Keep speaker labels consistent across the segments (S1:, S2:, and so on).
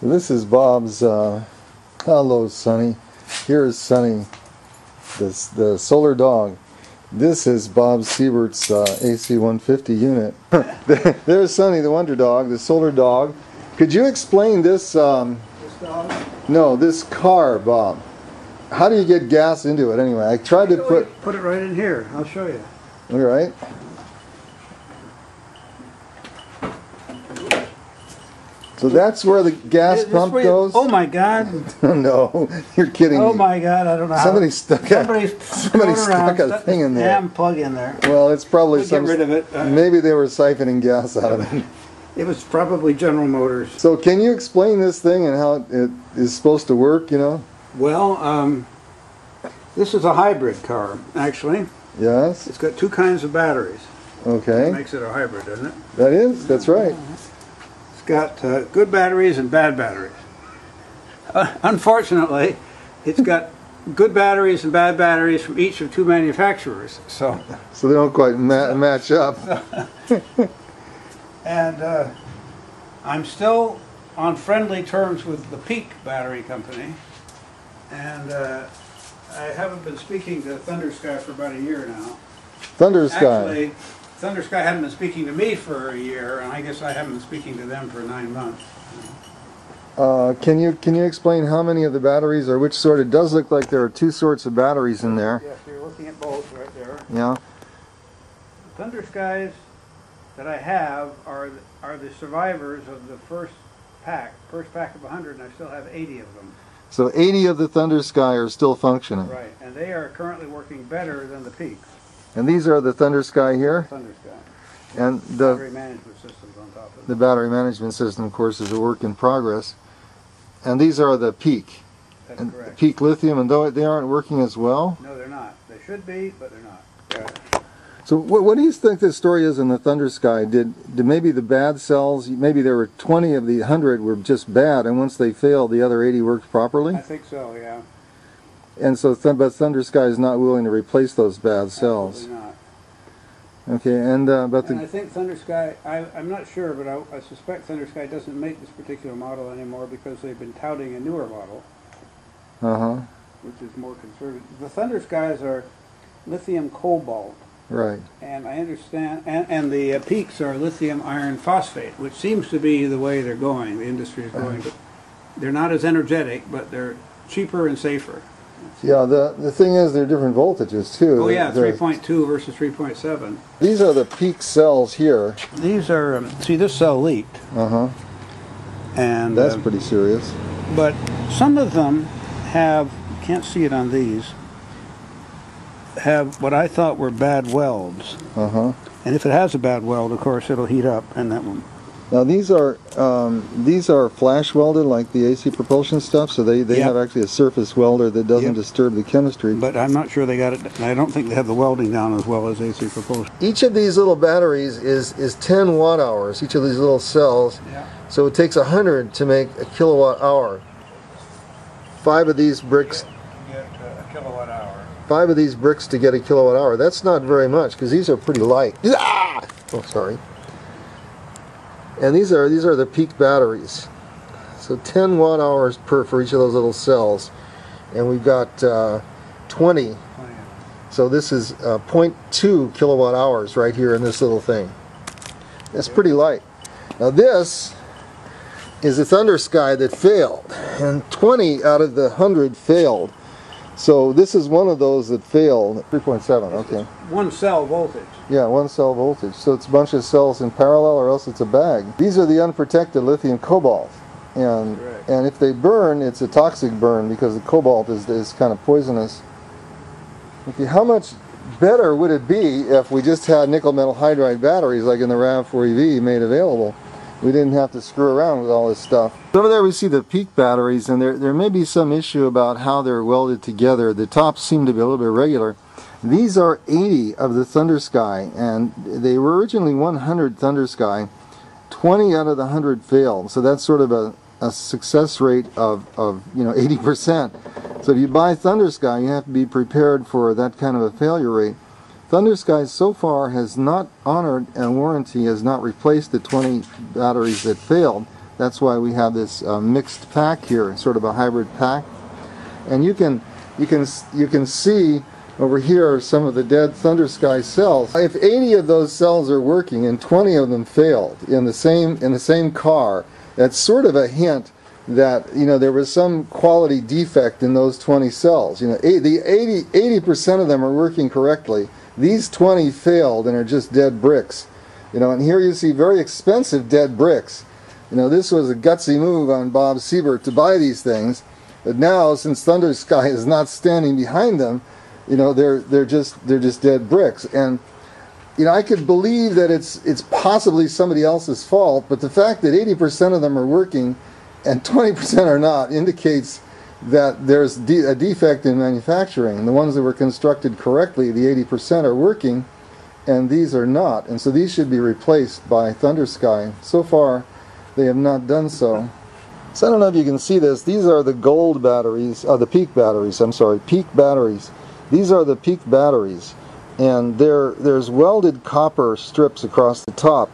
S1: This is Bob's, uh, hello Sonny. Here is Sonny, this, the solar dog. This is Bob Siebert's uh, AC-150 unit. There's Sonny, the wonder dog, the solar dog. Could you explain this, um,
S2: This dog?
S1: no, this car, Bob? How do you get gas into it anyway? I tried to put,
S2: Put it right in here. I'll show you.
S1: all right. So that's where the gas
S2: This
S1: pump
S2: way-
S1: goes?
S2: Oh my God!
S1: no, you're kidding me.
S2: Oh
S1: me.
S2: my God! I don't know. how-
S1: Somebody stuck a, somebody
S2: thrown around,
S1: stuck a
S2: stuck
S1: thing in there.
S2: Damn plug in there.
S1: Well, it's probably
S2: We'll
S1: some.
S2: get rid of it. Uh,
S1: Maybe they were siphoning gas out of it.
S2: It was probably General Motors.
S1: So, can you explain this thing and how it is supposed to work? You know?
S2: Well, um, this is a hybrid car. Actually,
S1: Yes.
S2: it's got two kinds of batteries. That
S1: Okay.
S2: makes it a hybrid, doesn't it?
S1: That is. That's right.
S2: Got uh, good batteries and bad batteries. Uh, unfortunately, it's got good batteries and bad batteries from each of two manufacturers. So,
S1: So they don't quite ma- match up.
S2: and uh, I'm still on friendly terms with the Peak Battery Company, and uh, I haven't been speaking to Thunder Sky for about a year now.
S1: Thunder Sky.
S2: Actually, Thunder Sky hadn't been speaking to me for a year, and I guess I haven't been speaking to them for nine months.
S1: Uh, can you can you explain how many of the batteries or which sort? It does look like there are two sorts of batteries in there.
S2: Yes, you're looking at both right there.
S1: Yeah.
S2: The Thunder Skies that I have are the, are the survivors of the first pack, first pack of 100, and I still have 80 of them.
S1: So 80 of the Thunder Sky are still functioning.
S2: Right, and they are currently working better than the Peak
S1: And these are the Thunder Sky here.
S2: Thunder Sky.
S1: And the
S2: Battery management systems on top of
S1: The
S2: it.
S1: battery management system, of course, is a work in progress. And these are the Peak.
S2: That's
S1: And
S2: correct.
S1: Peak Lithium, and though they aren't working as well.
S2: No, they're not. They should be, but they're not.
S1: So what, what do you think this story is in the Thunder Sky? Did, did maybe the bad cells, maybe there were 20 of the 100 were just bad, and once they failed, the other 80 worked properly?
S2: I think so, yeah.
S1: And so, th- but Thunder Sky is not willing to replace those bad cells.
S2: Absolutely not.
S1: Okay, and uh, but
S2: And I think Thunder Sky, I, I'm not sure, but I, I suspect Thunder Sky doesn't make this particular model anymore because they've been touting a newer model,
S1: uh huh
S2: which is more conservative. The Thunder Skies are lithium cobalt,
S1: right
S2: and I understand, and, and the uh, peaks are lithium iron phosphate, which seems to be the way they're going, the industry is going. But they're not as energetic, but they're cheaper and safer.
S1: Yeah the the thing is they're different voltages too.
S2: Oh yeah,
S1: They're-
S2: 3.2 versus 3.7.
S1: These are the peak cells here.
S2: These are, um, see this cell leaked,
S1: Uh huh.
S2: and
S1: That's
S2: um,
S1: pretty serious.
S2: but some of them have can't see it on these have what I thought were bad welds
S1: Uh huh.
S2: and if it has a bad weld of course it'll heat up and that will
S1: Now these are um, these are flash welded like the AC propulsion stuff, so they, they
S2: Yep.
S1: have actually a surface welder that doesn't
S2: Yep.
S1: disturb the chemistry.
S2: but I'm not sure they got it I don't think they have the welding down as well as AC propulsion
S1: Each of these little batteries is is 10 watt hours. Each of these little cells,
S2: yeah
S1: so it takes 100 to make a kilowatt hour. Five of these bricks,
S2: get uh, a kilowatt hour
S1: five of these bricks to get a kilowatt hour. That's not very much because these are pretty light. Ah! Oh, sorry. And these are these are the peak batteries. So 10 watt hours per for each of those little cells, and we've got uh, 20. So this is uh, 0.2 kilowatt hours right here in this little thing. That's pretty light. Now this is a Thunder Sky that failed, and 20 out of the 100 failed. So this is one of those that failed. 3.7, okay.
S2: one cell voltage
S1: Yeah, one cell voltage. So it's a bunch of cells in parallel or else it's a bag. These are the unprotected lithium cobalt. And
S2: Correct.
S1: and if they burn, it's a toxic burn because the cobalt is, is kind of poisonous. Okay, how much better would it be if we just had nickel metal hydride batteries like in the RAV4EV made available? We didn't have to screw around with all this stuff. Over there we see the peak batteries and there, there may be some issue about how they're welded together. The tops seem to be a little bit irregular. These are 80 of the Thunder Sky, and they were originally 100 Thunder Sky. 20 out of the 100 failed, so that's sort of a, a success rate of, of you know 80%. So if you buy Thunder Sky, you have to be prepared for that kind of a failure rate. Thunder Sky so far has not honored and warranty has not replaced the 20 batteries that failed. That's why we have this uh, mixed pack here, sort of a hybrid pack. And you can you can you can see over here are some of the dead thunder sky cells. If 80 of those cells are working and 20 of them failed in the same in the same car, that's sort of a hint that you know there was some quality defect in those 20 cells. You know, eight, the 80 percent of them are working correctly. These 20 failed and are just dead bricks. You know, and here you see very expensive dead bricks. You know, this was a gutsy move on Bob Siebert to buy these things. But now, since Thunder Sky is not standing behind them, you know, they're they're just they're just dead bricks. And you know, I could believe that it's it's possibly somebody else's fault, but the fact that 80% of them are working and 20% are not indicates that there's de a defect in manufacturing. The ones that were constructed correctly, the 80% are working, and these are not. And so these should be replaced by Thunder Sky. So far, they have not done so. So I don't know if you can see this. These are the gold batteries, uh, the peak batteries, I'm sorry, peak batteries. These are the peak batteries. And there, there's welded copper strips across the top.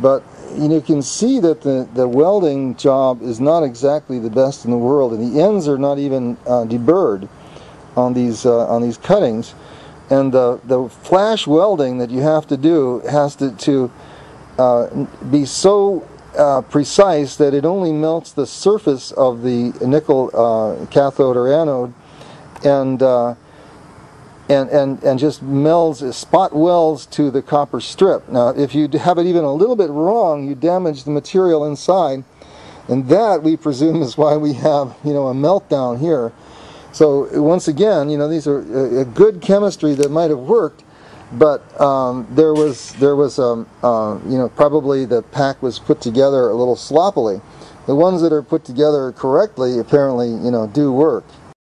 S1: But you, can see that the, the welding job is not exactly the best in the world. And the ends are not even uh, deburred on these, uh, on these cuttings. And the, the flash welding that you have to do has to, to uh, be so uh, precise that it only melts the surface of the nickel uh, cathode or anode and, uh, and, and, and just melds, spot welds to the copper strip. Now, if you have it even a little bit wrong, you damage the material inside. And that, we presume, is why we have, you know, a meltdown here. So once again, you know, these are a, a good chemistry that might have worked, but um, there was there was um, uh, you know probably the pack was put together a little sloppily. The ones that are put together correctly apparently you know do work.